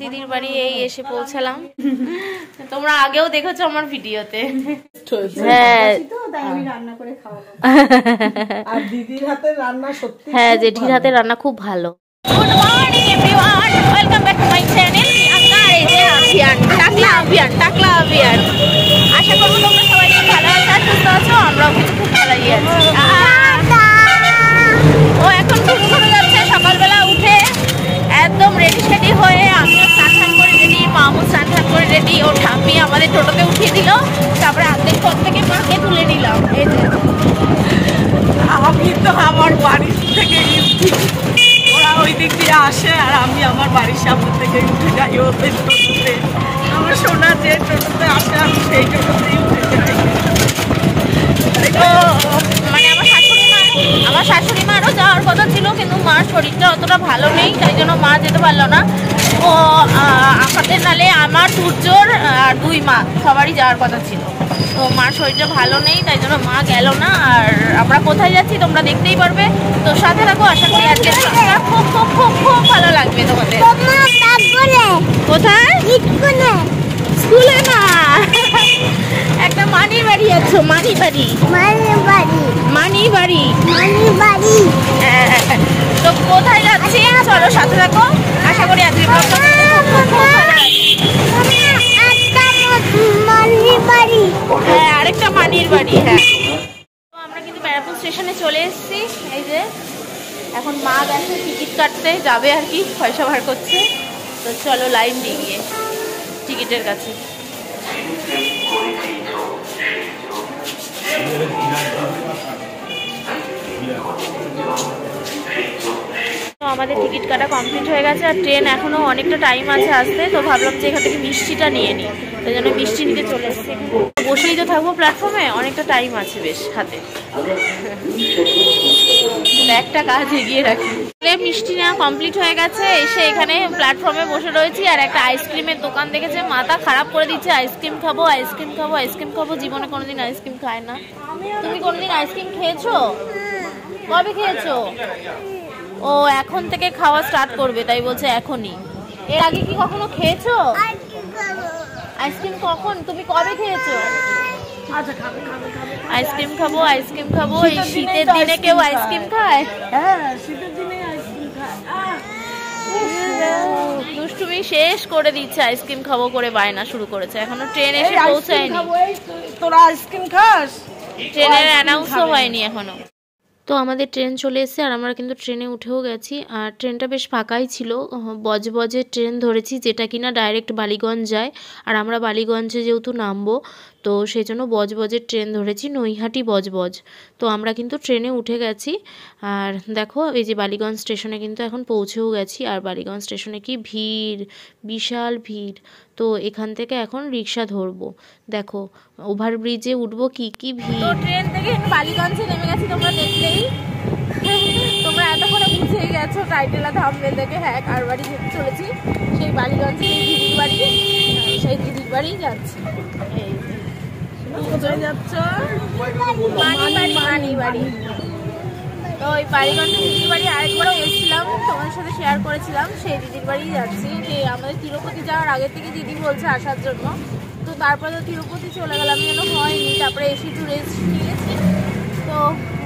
দিদির বাড়ি এই এসে পৌঁছালাম। তোমরা আগেও দেখেছ আমার ভিডিওতে। হ্যাঁ। আর দিদির রান্না হ্যাঁ জেঠির হাতে রান্না খুব ভালো। Good morning everyone welcome back to my channel Priyanka এই যে অভিয়ান টাকলা অভিয়ান টাকলা অভিয়ান। আশা করব তোমরা সবাই খুব ভালো আছো সুস্থ আছো। আমরাও কিন্তু খুব ভালোই আছি ও এখন ঘুম ঘুরে যাচ্ছে সকালবেলা উঠে একদম রেডি সেডি হয়ে আমিও স্নান টান করে রেডি মামু স্নান টান করে রেডি ও ঠাম্মি উঠিয়ে দিল তারপরে আর্ধেক পথ থেকে মাকে তুলে নিলাম এই যে। আমি তো আমার বাড়ির থেকে ওরা ওই দিক দিয়ে আসে আর আমি আমার বাড়ির সামনে থেকে উঠে যাই ওদের টোটোতে। আমার সোনা যে টোটোতে আসে আমি সেই টোটোতেই উঠে যাই। মানে আমার শাশুড়ি মা আমার শাশুড়ি মারও যাওয়ার কথা ছিল কিন্তু মার শরীরটা অতটা ভালো নেই তাই জন্য মা যেতে পারল না। ও আমাদের নালে আমার সূর্যর আর দুই মা সবারই যাওয়ার কথা ছিল। তো মার শরীরটা ভালো নেই তাই জন্য মা গেল না। আর আমরা কোথায় যাচ্ছি তোমরা দেখতেই পারবে। তো সাথে থাকো আশা করি আজকে খুব খুব খুব খুব ভালো লাগবে তোমাদের। কোথায়? স্কুলে না। একটা মানির বাড়ি আছো মানি বাড়ি। মানি বাড়ি। হ্যাঁ, তো কোথায় যাচ্ছি? চলো সাথে থাকো। আশা করি আজকে হ্যাঁ মানির হ্যাঁ। আমরা কিন্তু স্টেশনে চলে এসেছি। এই যে, এখন মা গেছে টিকিট কাটতে, যাবে আর কি, পয়সা বার করছে তো চলো লাইন দিয়ে গিয়ে, টিকিটের কাছে। আমাদের টিকিট কাটা কমপ্লিট হয়ে গেছে আর ট্রেন এখনও অনেকটা টাইম আছে আসতে, তো ভাবলাম যে এখান থেকে মিষ্টিটা নিয়ে নিই। তাই জন্য মিষ্টি নিতে চলে এসেছি। বসেই তো থাকব প্ল্যাটফর্মে অনেকটা টাইম আছে বেশ হাতে। একটা কাজ এগিয়ে রাখি। মিষ্টি নেওয়া কমপ্লিট হয়ে গেছে, এসে এখানে প্ল্যাটফর্মে বসে রয়েছি আর একটা আইসক্রিমের দোকান দেখেছে। মাথা খারাপ করে দিচ্ছে আইসক্রিম খাব আইসক্রিম খাব আইসক্রিম খাব, জীবনে কোনোদিন আইসক্রিম খায় না। তুমি কোনোদিন আইসক্রিম খেয়েছো? কবে খেয়েছো? ও এখন থেকে খাওয়া স্টার্ট করবে তাই বলছে এখনই। এর আগে কি কখনো খেয়েছো? আইসক্রিম কখন? তুমি কবে খেয়েছো? আচ্ছা আইসক্রিম খাব আইসক্রিম খাব এই শীতের দিনে কেউ আইসক্রিম খায়। হ্যাঁ শীতের দিনে আইসক্রিম খায়। দুষ্টুমি শেষ করে দিচ্ছে আইসক্রিম খাব করে বায়না শুরু করেছে। এখনও ট্রেন এসে পৌঁছায়নি। তোরা আইসক্রিম খাস? ট্রেনের অ্যানাউন্সও হয়নি এখনও। তো আমাদের ট্রেন চলে এসেছে আর আমরা কিন্তু ট্রেনে উঠেও গেছি। আর ট্রেনটা বেশ ফাঁকাই ছিল। বজবজে ট্রেন ধরেছি যেটা কিনা ডাইরেক্ট বালিগঞ্জ যায়। আর আমরা বালিগঞ্জে যেহেতু নামবো তো সেই জন্য বজবজের ট্রেন ধরেছি, নৈহাটি বজবজ তো আমরা কিন্তু ট্রেনে উঠে গেছি। আর দেখো, এই যে বালিগঞ্জ স্টেশনে কিন্তু এখন পৌঁছেও গেছি। আর বালিগঞ্জ স্টেশনে কি ভিড়, বিশাল ভিড়। তো এখান থেকে এখন রিক্সা ধরবো। দেখো, ওভারব্রিজে উঠবো কি কি ভিড়। ট্রেন থেকে বালিগঞ্জে নেমে গেছি তোমরা দেখলেই। তোমরা এতক্ষণে বুঝেই গেছো, টাইটেলা থামবে থেকে হ্যাঁ কার বাড়ি যেতে চলেছি। সেই বালিগঞ্জে দিদির বাড়ি। সেই দিদির বাড়ি যাচ্ছি। এই। কোথায় তো ওই বাড়িগঞ্জে দিদির বাড়ি, আরেকবারও এসেছিলাম তোমার সাথে শেয়ার করেছিলাম, সেই দিদির বাড়ি যাচ্ছি। যে আমাদের তিরুপতি যাওয়ার আগে থেকে দিদি বলছে আসার জন্য। তো তারপরে তো তিরুপতি চলে গেলাম, যেন হয়নি। তারপরে এসে একটু রেস্ট নিয়েছি। তো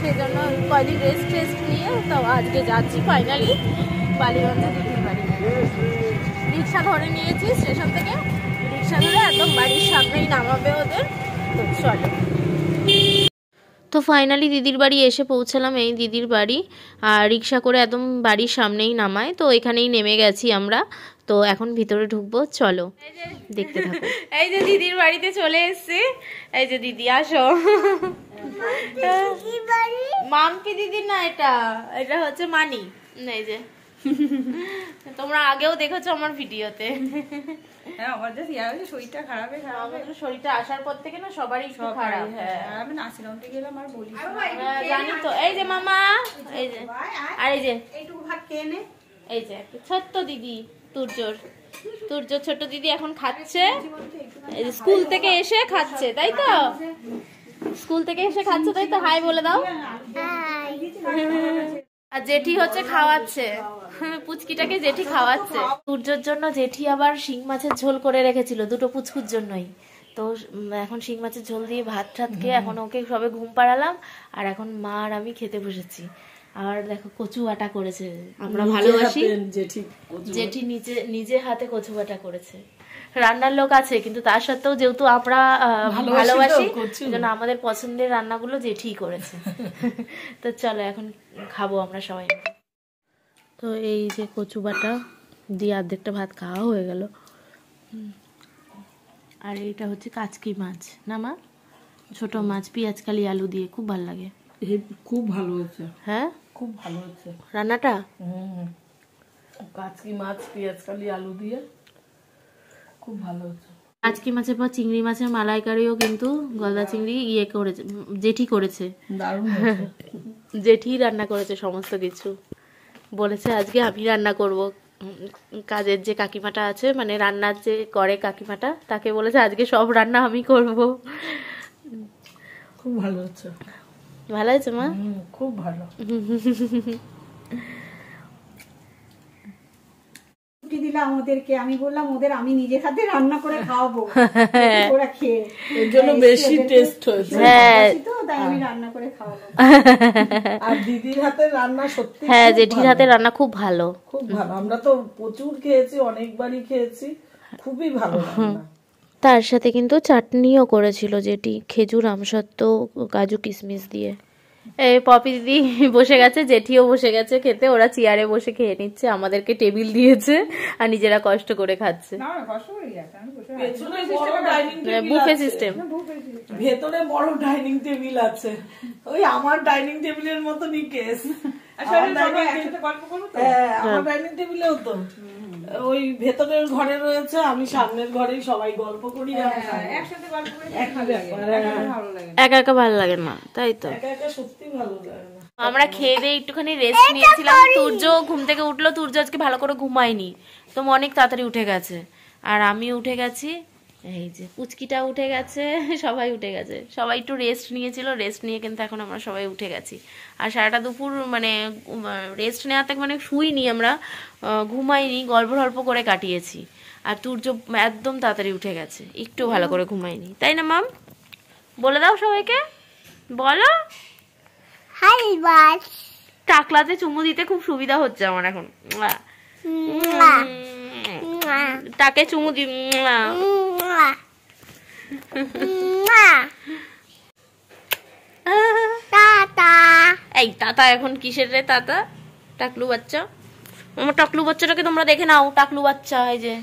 সেই জন্য কয়দিন রেস্ট টেস্ট নিয়ে তো আজকে যাচ্ছি ফাইনালি বালিগঞ্জে দিদির বাড়ি। রিক্সা ধরে নিয়েছি স্টেশন থেকে। রিক্সা ধরে একদম বাড়ির সামনেই নামাবে ওদের। তো চলো। তো ফাইনালি দিদির বাড়ি এসে পৌঁছালাম এই দিদির বাড়ি। আর রিক্সা করে একদম বাড়ির সামনেই নামায়। তো এখানেই নেমে গেছি আমরা। তো এখন ভিতরে ঢুকবো চলো। দেখতে থাকো। এই যে দিদির বাড়িতে চলে এসেছি। এই যে দিদি আসো। মাম্পি দিদি না এটা? এটা হচ্ছে মানি। এই যে। তোমরা আগেও দেখেছ আমার ভিডিওতে। হ্যাঁ আমার যে ইয়া হয়েছে শরীরটা খারাপে খারাপ। আমাদের শরীরটা আসার পর থেকে না সবারই একটু খারাপ। হ্যাঁ। আমি নার্সিং গেলাম আর বলি হ্যাঁ, জানি তো। এই যে মামা এই যে আর এই যে। এইটুকু ভাত খেয়ে নে। এই যে ছোট্ট দিদি ছোট্ট দিদি এখন খাচ্ছে। এই যে স্কুল থেকে এসে খাচ্ছে তাই তো? স্কুল থেকে এসে খাচ্ছে তাই তো? হাই বলে দাও। আর জেঠি হচ্ছে খাওয়াচ্ছে। পুচকিটাকে জেঠি খাওয়াচ্ছে। সূর্যর জন্য জেঠি আবার শিং মাছের ঝোল করে রেখেছিল দুটো পুচকুর জন্যই। তো এখন শিং মাছের ঝোল দিয়ে ভাত টাত খেয়ে এখন ওকে সবে ঘুম পাড়ালাম আর এখন মা আর আমি খেতে বসেছি। আর দেখো কচু বাটা করেছে। আমরা ভালোবাসি। জেঠি জেঠি নিজে নিজে হাতে কচু বাটা করেছে। রান্নার লোক আছে কিন্তু তার সত্ত্বেও যেহেতু আমরা ভালোবাসি। জন্য আমাদের পছন্দের রান্নাগুলো জেঠি করেছে। তো চলো এখন খাব আমরা সবাই। তো এই যে কচু বাটা দিয়ে অর্ধেকটা ভাত খাওয়া হয়ে গেল। আর এটা হচ্ছে কাচকি মাছ। না মা? ছোট মাছ পেঁয়াজ কালি আলু দিয়ে খুব ভালো লাগে। খুব ভালো হয়েছে। হ্যাঁ? খুব ভালো হয়েছে। রান্নাটা? কাচকি মাছ পেঁয়াজ কালি আলু দিয়ে খুব ভালো হয়েছে। কাচকি মাছের পর চিংড়ি মাছের মালাইকারিও কিন্তু গলদা চিংড়ি ইয়ে করেছে জেঠি করেছে। জেঠি রান্না করেছে সমস্ত কিছু। বলেছে আজকে আমি রান্না করব। কাজের যে কাকিমাটা আছে মানে রান্নার যে করে কাকিমাটা তাকে বলেছে আজকে সব রান্না আমি করব। খুব ভালো হচ্ছে। ভালো হয়েছে মা? খুব ভালো। ছুটি দিলাম ওদেরকে আমি বললাম ওদের আমি নিজের হাতে রান্না করে খাওয়াবো। ওরা খেয়ে এর জন্য বেশি টেস্ট হয়েছে। হ্যাঁ। ভালোবাসি তাই আমি রান্না করে খাওয়াবো। আর দিদির হাতের রান্না সত্যি হ্যাঁ খুব জেঠির। হাতে রান্না খুব ভালো। খুব ভালো। আমরা তো প্রচুর খেয়েছি অনেকবারই খেয়েছি। খুবই ভালো রান্না। তার সাথে কিন্তু চাটনিও করেছিল যেটি খেজুর আমসত্ত্ব কাজু কিশমিশ দিয়ে। পপি দিদি বসে গেছে জেঠিও বসে গেছে খেতে। ওরা চেয়ারে বসে খেয়ে নিচ্ছে আমাদেরকে টেবিল দিয়েছে আর নিজেরা কষ্ট করে খাচ্ছে। Table buffet system. ভেতরে বড় ডাইনিং টেবিল আছে। ওই আমার ডাইনিং টেবিলের মতনই কেস হ্যাঁ আমার ডাইনিং টেবিলেও তো। ওই ভেতরের ঘরে রয়েছে আমি সামনের ঘরেই সবাই গল্প করি। একই হ্যাঁ। একা একা ভালো লাগে না তাই তো। একা একা সত্যি ভালো লাগে না। আমরা খেয়ে দিয়ে একটুখানি রেস্ট নিয়েছিলাম। সূর্য ঘুম থেকে উঠল সূর্য আজকে ভালো করে ঘুমায়নি। তো অনেক তাড়াতাড়ি উঠে গেছে। আর আমি উঠে গেছি এই যে পুচকিটা উঠে গেছে সবাই উঠে গেছে। সবাই একটু রেস্ট নিয়েছিল রেস্ট নিয়ে কিন্তু এখন আমরা সবাই উঠে গেছি। আর সারাটা দুপুর মানে রেস্ট নেওয়াতে মানে শুইনি আমরা ঘুমাইনি গল্প গল্প করে কাটিয়েছি। আর সূর্য একদম তাড়াতাড়ি উঠে গেছে একটু ভালো করে ঘুমাইনি। তাই না মাম? বলে দাও সবাইকে। বলো। টাকলাতে চুমু দিতে খুব সুবিধা হচ্ছে আমার এখন। তাকে চুমু দি এই তাতা এখন কিসের রে তাতা টাকলু বাচ্চা। আমার টাকলু বাচ্চাটাকে তোমরা দেখে নাও টাকলু বাচ্চা এই যে।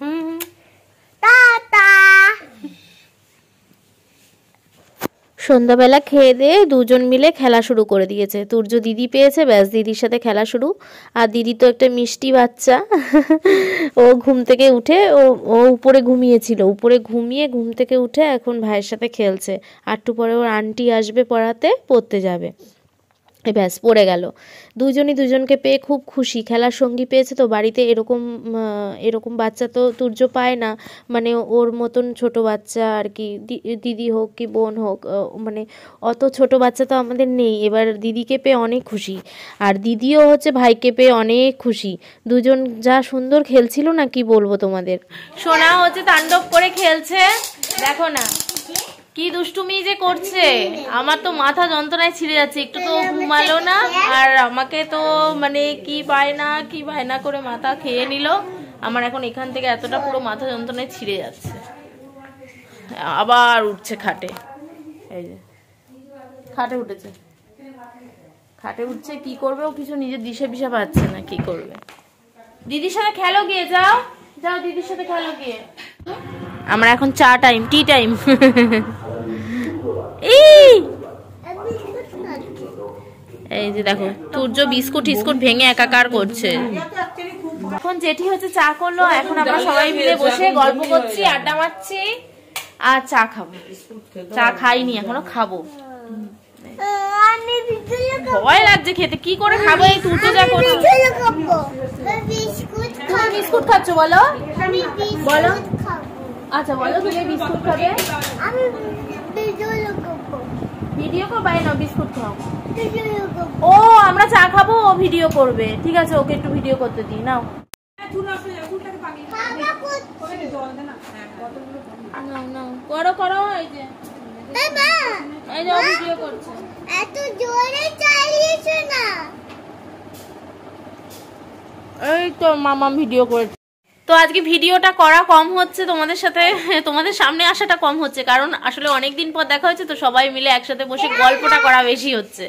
হুম হুম। সন্ধ্যাবেলা খেয়ে দিয়ে দুজন মিলে খেলা শুরু করে দিয়েছে। তুর্য দিদি পেয়েছে, ব্যাস দিদির সাথে খেলা শুরু। আর দিদি তো একটা মিষ্টি বাচ্চা। ও ঘুম থেকে উঠে, ও ও উপরে ঘুমিয়েছিল। উপরে ঘুমিয়ে ঘুম থেকে উঠে এখন ভাইয়ের সাথে খেলছে। একটু পরে ওর আন্টি আসবে পড়াতে, পড়তে যাবে। ব্যাস, পড়ে গেল। দুজনই দুজনকে পেয়ে খুব খুশি। খেলার সঙ্গী পেয়েছে তো বাড়িতে এরকম এরকম বাচ্চা তো তুর্য পায় না। মানে ওর মতন ছোট বাচ্চা আর কি দিদি হোক কি বোন হোক মানে অত ছোট বাচ্চা তো আমাদের নেই। এবার দিদিকে পেয়ে অনেক খুশি। আর দিদিও হচ্ছে ভাইকে পেয়ে অনেক খুশি। দুজন যা সুন্দর খেলছিল না কি বলব তোমাদের? সোনা হচ্ছে তাণ্ডব করে খেলছে। দেখো না। কি দুষ্টুমি যে করছে? আমার তো মাথা যন্ত্রণায় ছিঁড়ে যাচ্ছে। একটু তো ঘুমালো না, আর আমাকে তো মানে কি বায়না কি বায়না করে মাথা খেয়ে নিল। আমার এখন এখান থেকে এতটা পুরো মাথা যন্ত্রণায় ছিঁড়ে যাচ্ছে। আবার উঠছে খাটে। এই যে। খাটে উঠেছে। খাটে উঠছে, কি করবে? ও কিছু নিজের দিশে পিসা পাচ্ছে না, কি করবে? দিদির সাথে খেলো গিয়ে, যাও। যাও, দিদির সাথে খেলো গিয়ে। আমরা এখন চা টাইম টি টাইম এই! এই যে দেখো সূর্য বিস্কুট টিস্কুট ভেঙে একাকার করছে। এখন জেঠি হচ্ছে চা করল এখন আমরা সবাই মিলে বসে গল্প করছি আড্ডা মারছি আর চা খাব। চা খাইনি এখনও খাব। ভয় লাগছে খেতে কি করে খাব? এই তুর্য যা করছ। বিস্কুট খাচ্ছ বলো? বলো। আচ্ছা বলো তুমি বিস্কুট খাবে? আমি খাব ভিডিও করব এই নাও বিস্কুট খাও। ও আমরা চা খাব ও ভিডিও করবে। ঠিক আছে ওকে একটু ভিডিও করতে দিই নাও। না। হ্যাঁ, কতগুলো নাও নাও করো করো এই যে। বাবা এই যে ভিডিও করছে। এত জোরে চালিয়েছো না। এই তো মামাম ভিডিও করেছে। তো আজকে ভিডিওটা করা কম হচ্ছে তোমাদের সাথে তোমাদের সামনে আসাটা কম হচ্ছে কারণ আসলে অনেক দিন পর দেখা হচ্ছে তো সবাই মিলে একসাথে বসে গল্পটা করা বেশি হচ্ছে।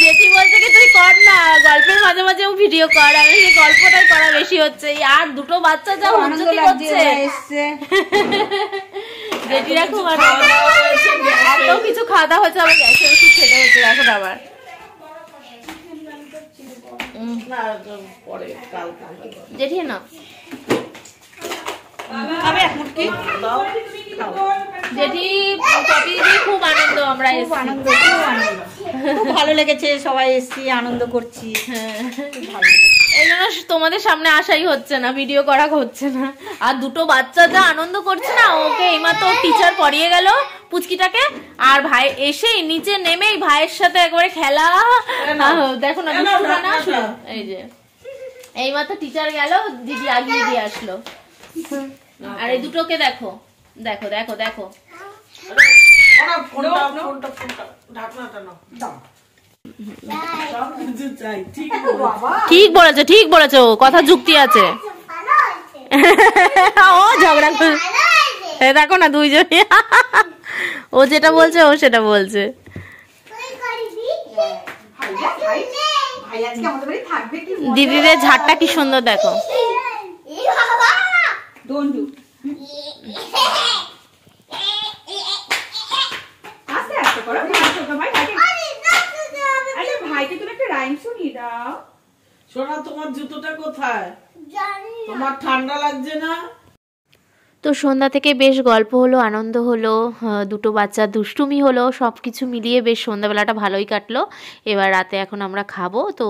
জেঠি বলছে কি তুই কর না গল্পের মাঝে মাঝেও ভিডিও কর আমি সেই গল্পটাই করা বেশি হচ্ছে। আর দুটো বাচ্চা যা লাগছে করছে। জেঠিরা খুব এত কিছু খাওয়া দাওয়া হচ্ছে আবার গ্যাসের ওষুধ খেতে হচ্ছে এখন আবার। জেঠি না আমি এক মুটকি? জেঠি খুব আনন্দ আমরা খুব আনন্দ খুব আনন্দ। ভালো লেগেছে সবাই এসছি আনন্দ করছি। এই জন্য তোমাদের সামনে আসাই হচ্ছে না ভিডিও করা হচ্ছে না। আর দুটো বাচ্চা যা আনন্দ করছে না ওকে এইমাত্র টিচার পড়িয়ে গেল পুচকিটাকে আর ভাই এসেই নিচে নেমেই ভাইয়ের সাথে একবারে খেলা। দেখো না এই যে। এইমাত্র টিচার গেল দিদি আগিয়ে দিয়ে আসলো। আর এই দুটোকে দেখো দেখো দেখো দেখো। ঢাকনাটা ঠিক বলেছ ঠিক বলেছ কথা যুক্তি আছে ও ঝগড়া করে দেখো না দুইজনই ও যেটা বলছে ও সেটা বলছে। দিদিদের ঝাড়টা কি সুন্দর দেখো এই বাবা দন্ডু আস্তে আস্তে করো ভাই ছোট ভাই ভাইকে আরে দাদু দাদু আরে ভাইকে তুমি একটা রাইম শুনিয়ে দাও। সোনা তোমার জুতোটা কোথায়? জানি না। তোমার ঠান্ডা লাগছে না? তো সন্ধ্যা থেকে বেশ গল্প হলো আনন্দ হলো দুটো বাচ্চা দুষ্টুমি হলো সব কিছু মিলিয়ে বেশ সন্ধ্যাবেলাটা ভালোই কাটলো। এবার রাতে এখন আমরা খাব তো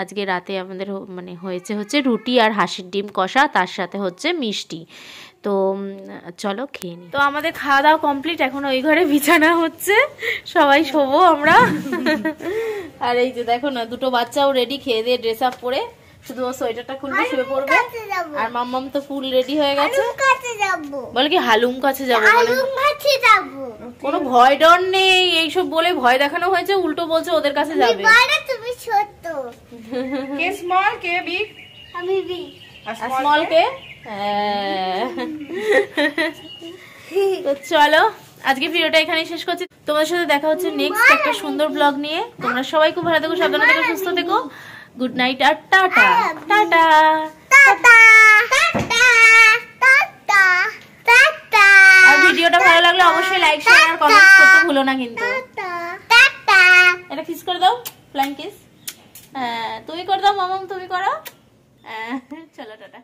আজকে রাতে আমাদের মানে হয়েছে হচ্ছে রুটি আর হাঁসের ডিম কষা তার সাথে হচ্ছে মিষ্টি। তো চলো খেয়ে নিই। তো আমাদের খাওয়া দাওয়া কমপ্লিট এখন ওই ঘরে বিছানা হচ্ছে। সবাই শোবো আমরা। আর এই যে দেখো না দুটো বাচ্চাও রেডি খেয়ে দিয়ে ড্রেস আপ পরে শুধু ও সোয়েটারটা খুলবে শুয়ে পড়বে। আর মাম্মাম তো ফুল রেডি হয়ে গেছে। আলুম কাছে যাব। বলে কি হালুম কাছে যাব মানে কাছে যাব। কোনো ভয় ডর নেই এইসব বলে ভয় দেখানো হয়েছে উল্টো বলছে ওদের কাছে যাবে। বড় তুমি ছোট কে স্মল কে বিগ আমি বি আর স্মল কে। তো চলো আজকে ভিডিওটা এখানেই শেষ করছি। তোমাদের সাথে দেখা হচ্ছে নেক্সট একটা সুন্দর ব্লগ নিয়ে। তোমরা সবাই খুব ভালো থেকো সাবধানে থেকো সুস্থ থেকো। গুড নাইট আর টাটা। টাটা। আর ভিডিওটা ভালো লাগলে অবশ্যই লাইক শেয়ার আর কমেন্ট করতে ভুলো না কিন্তু। এটা কিস করে দাও ফ্লাইং কিস হ্যাঁ তুমি করে দাও মামাম তুমি করো। হ্যাঁ চলো টাটা।